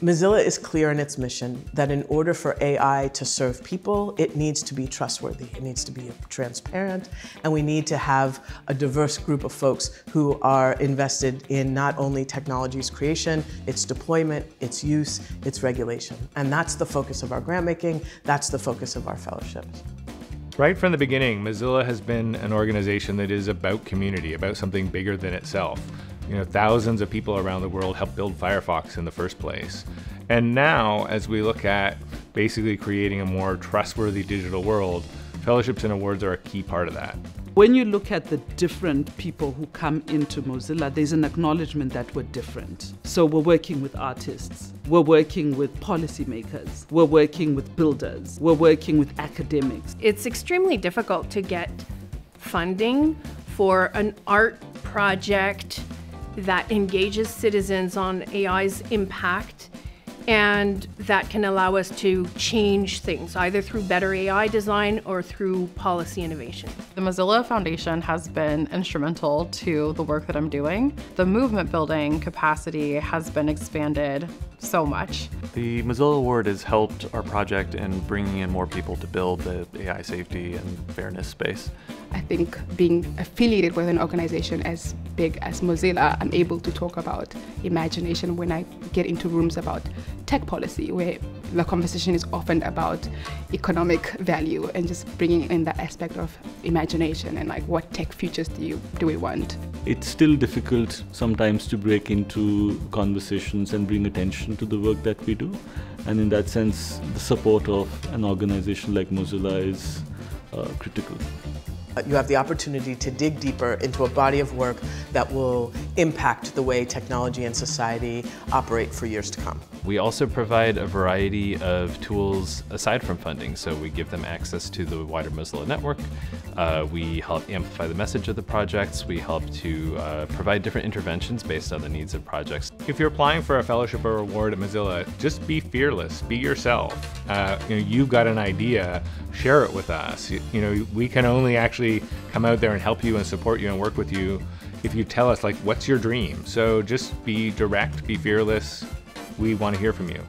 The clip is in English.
Mozilla is clear in its mission that in order for AI to serve people, it needs to be trustworthy, it needs to be transparent, and we need to have a diverse group of folks who are invested in not only technology's creation, its deployment, its use, its regulation. And that's the focus of our grant making, that's the focus of our fellowships. Right from the beginning, Mozilla has been an organization that is about community, about something bigger than itself. You know, thousands of people around the world helped build Firefox in the first place. And now, as we look at basically creating a more trustworthy digital world, fellowships and awards are a key part of that. When you look at the different people who come into Mozilla, there's an acknowledgement that we're different. So we're working with artists, we're working with policymakers, we're working with builders, we're working with academics. It's extremely difficult to get funding for an art project that engages citizens on AI's impact and that can allow us to change things either through better AI design or through policy innovation. The Mozilla Foundation has been instrumental to the work that I'm doing. The movement building capacity has been expanded so much. The Mozilla Award has helped our project in bringing in more people to build the AI safety and fairness space. I think being affiliated with an organization as big as Mozilla, I'm able to talk about imagination when I get into rooms about tech policy, where the conversation is often about economic value and just bringing in that aspect of imagination and like what tech futures do you do we want. It's still difficult sometimes to break into conversations and bring attention to the work that we do. And in that sense, the support of an organization like Mozilla is uh, critical. You have the opportunity to dig deeper into a body of work that will impact the way technology and society operate for years to come. We also provide a variety of tools aside from funding. So we give them access to the wider Mozilla network. Uh, we help amplify the message of the projects. We help to uh, provide different interventions based on the needs of projects. If you're applying for a fellowship or award at Mozilla, just be fearless, be yourself. Uh, you know, you've got an idea, share it with us. You, you know, we can only actually come out there and help you and support you and work with you if you tell us like what's your dream. So just be direct, be fearless. We want to hear from you.